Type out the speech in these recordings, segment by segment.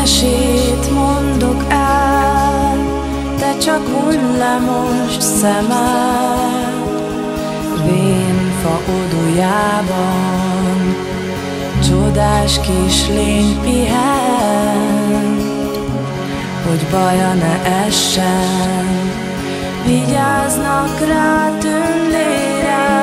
mesét mondok el, te csak hull le most szemed, vén fa odujában, csodás kis lény pihen, hogy baja ne essen, vigyáznak rá tündére.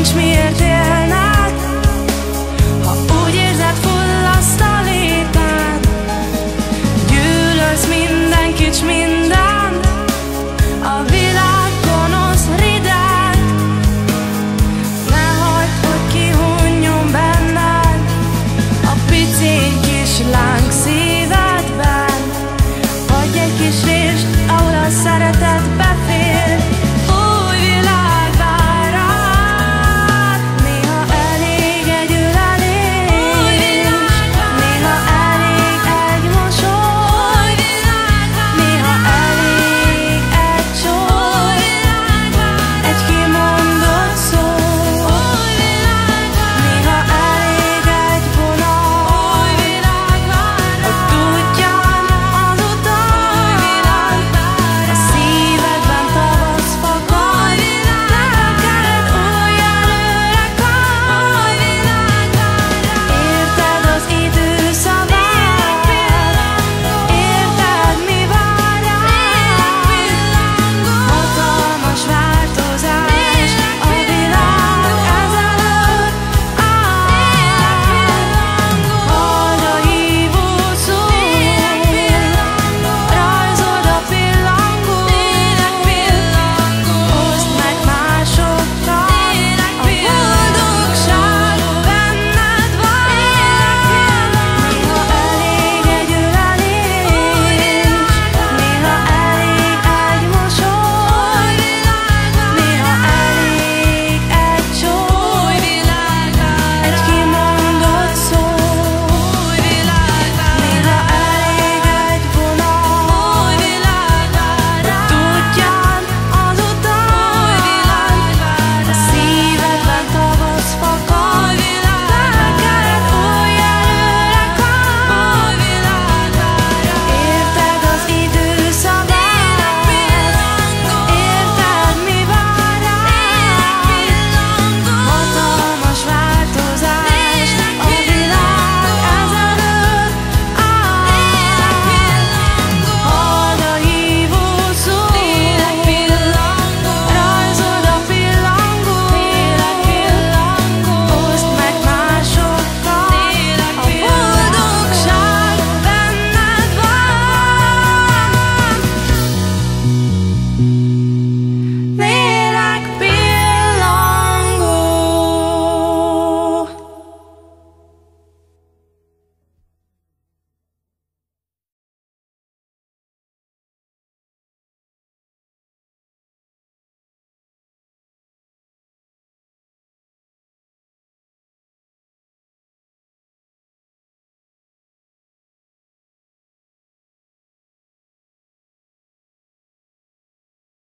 Viņš it.